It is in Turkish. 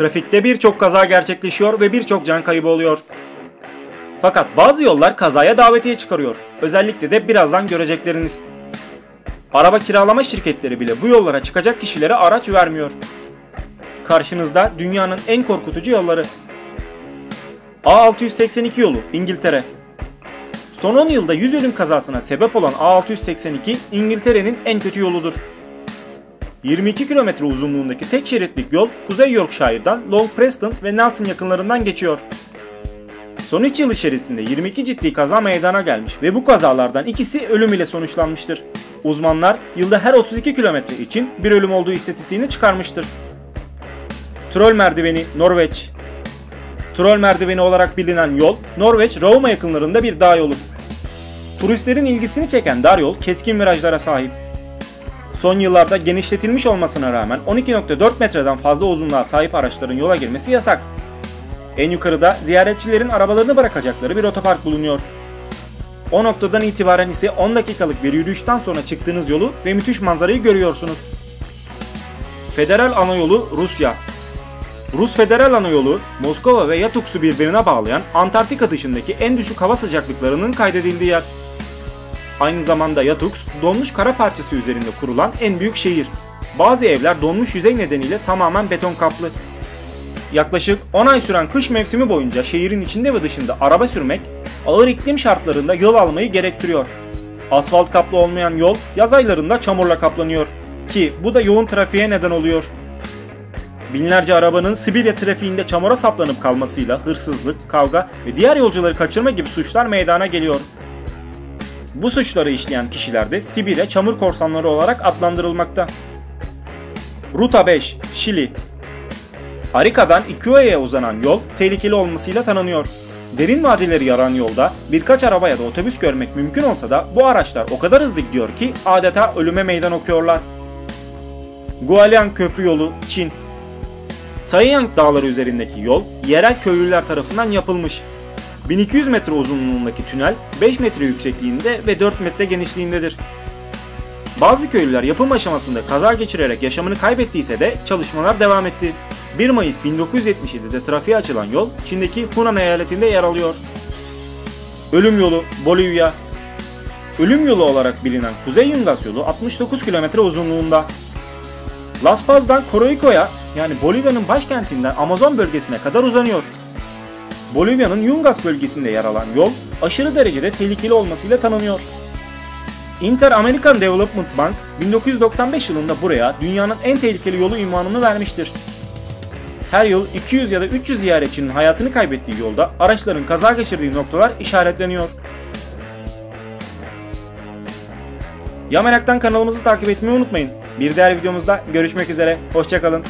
Trafikte birçok kaza gerçekleşiyor ve birçok can kaybı oluyor. Fakat bazı yollar kazaya davetiye çıkarıyor. Özellikle de birazdan görecekleriniz. Araba kiralama şirketleri bile bu yollara çıkacak kişilere araç vermiyor. Karşınızda dünyanın en korkutucu yolları. A682 yolu İngiltere. Son 10 yılda 100 ölüm kazasına sebep olan A682 İngiltere'nin en kötü yoludur. 22 kilometre uzunluğundaki tek şeritlik yol Kuzey Yorkshire'dan Long Preston ve Nelson yakınlarından geçiyor. Son 3 yıl içerisinde 22 ciddi kaza meydana gelmiş ve bu kazalardan ikisi ölüm ile sonuçlanmıştır. Uzmanlar yılda her 32 kilometre için bir ölüm olduğu istatistiğini çıkarmıştır. Troll merdiveni Norveç Troll merdiveni olarak bilinen yol Norveç Roma yakınlarında bir dağ yolu. Turistlerin ilgisini çeken dar yol keskin virajlara sahip. Son yıllarda genişletilmiş olmasına rağmen 12.4 metreden fazla uzunluğa sahip araçların yola girmesi yasak. En yukarıda ziyaretçilerin arabalarını bırakacakları bir otopark bulunuyor. O noktadan itibaren ise 10 dakikalık bir yürüyüşten sonra çıktığınız yolu ve müthiş manzarayı görüyorsunuz. Federal ana yolu Rusya. Rus Federal ana yolu Moskova ve Yatuks'u birbirine bağlayan Antarktika dışındaki en düşük hava sıcaklıklarının kaydedildiği yer. Aynı zamanda Yatuks, donmuş kara parçası üzerinde kurulan en büyük şehir. Bazı evler donmuş yüzey nedeniyle tamamen beton kaplı. Yaklaşık 10 ay süren kış mevsimi boyunca şehrin içinde ve dışında araba sürmek ağır iklim şartlarında yol almayı gerektiriyor. Asfalt kaplı olmayan yol yaz aylarında çamurla kaplanıyor ki bu da yoğun trafiğe neden oluyor. Binlerce arabanın Sibirya trafiğinde çamura saplanıp kalmasıyla hırsızlık, kavga ve diğer yolcuları kaçırma gibi suçlar meydana geliyor. Bu suçları işleyen kişiler de Sibirya çamur korsanları olarak adlandırılmakta. Ruta 5, Şili Arika'dan Ikue'ye uzanan yol tehlikeli olmasıyla tanınıyor. Derin vadileri yaran yolda birkaç araba ya da otobüs görmek mümkün olsa da bu araçlar o kadar hızlı gidiyor ki adeta ölüme meydan okuyorlar. Gualiang Köprü Yolu, Çin Taiyang Dağları üzerindeki yol yerel köylüler tarafından yapılmış. 1200 metre uzunluğundaki tünel 5 metre yüksekliğinde ve 4 metre genişliğindedir. Bazı köylüler yapım aşamasında kaza geçirerek yaşamını kaybettiyse de çalışmalar devam etti. 1 Mayıs 1977'de trafiğe açılan yol Çin'deki Hunan eyaletinde yer alıyor. Ölüm yolu Bolivya Ölüm yolu olarak bilinen Kuzey Yungas yolu 69 kilometre uzunluğunda. Las Paz'dan Coroico'ya yani Bolivya'nın başkentinden Amazon bölgesine kadar uzanıyor. Bolivya'nın Yungas bölgesinde yer alan yol aşırı derecede tehlikeli olmasıyla tanınıyor. Inter-American Development Bank 1995 yılında buraya dünyanın en tehlikeli yolu ünvanını vermiştir. Her yıl 200 ya da 300 ziyaretçinin hayatını kaybettiği yolda araçların kaza geçirdiği noktalar işaretleniyor. Ya Merak'tan kanalımızı takip etmeyi unutmayın. Bir diğer videomuzda görüşmek üzere. Hoşçakalın.